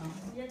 Lord,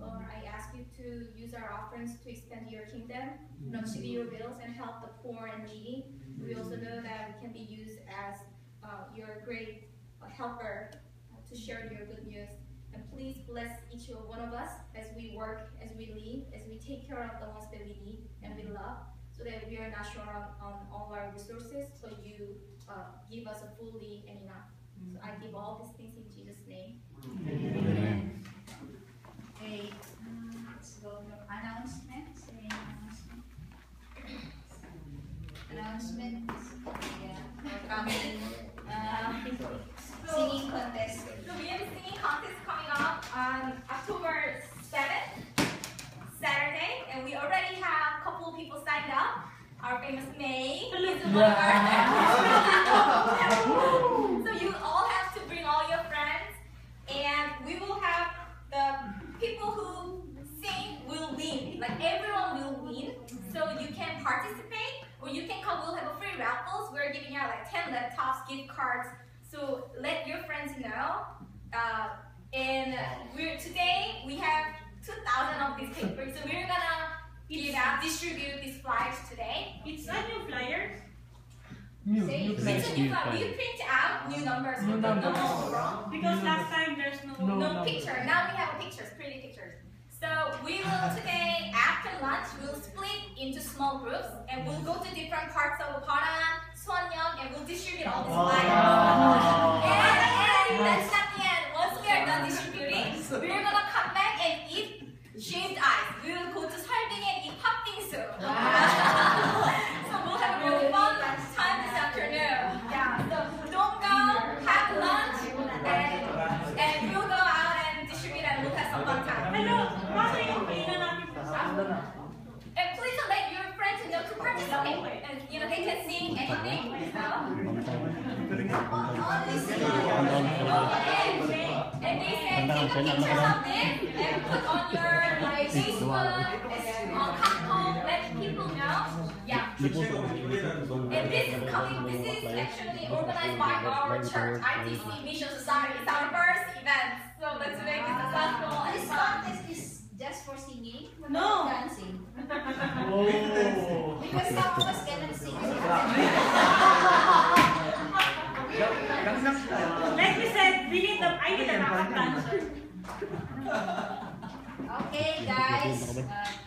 Lord, I ask you to use our offerings to expand your kingdom, not to be your wills and help the poor and needy. We also know that we can be used as uh, your great uh, helper uh, to share your good news. And please bless each one of us as we work, as we lead, as we take care of the ones that we need and we love, so that we are not short on, on all our resources, but you uh, give us a fully and enough. So I give all these things in Jesus' name. Amen. Okay, um, let's go to announcements. Any announcement? Announcement. Yeah. Coming. Uh, singing contest. So we have a singing contest coming up on October 7th, Saturday, and we already have a couple of people signed up. Our famous May is one of our. so you all have to bring all your friends, and we will have the people who sing will win. Like everyone will win, so you can participate or you can come. We'll have a free raffles. We're giving out like 10 laptops, gift cards. So let your friends know. Uh, and we're today we have 2,000 of these papers, so we're gonna give out, distribute these flyers today. It's a new flyers. New, Say- new It's a new flyer. We print out new numbers New with the numbers. numbers wrong. Because last time there's no. No. No picture. Now we have pictures, pretty pictures. So we will today after lunch we'll split into small groups and we'll go to different parts of Paran, Suanyang, and we'll distribute all these flyers. Put on your on Kakao, let people know. Yeah. And this is coming, this is actually organized by our church, ITC Mission Society. Our first event. So just for singing, No. Okay, guys, uh.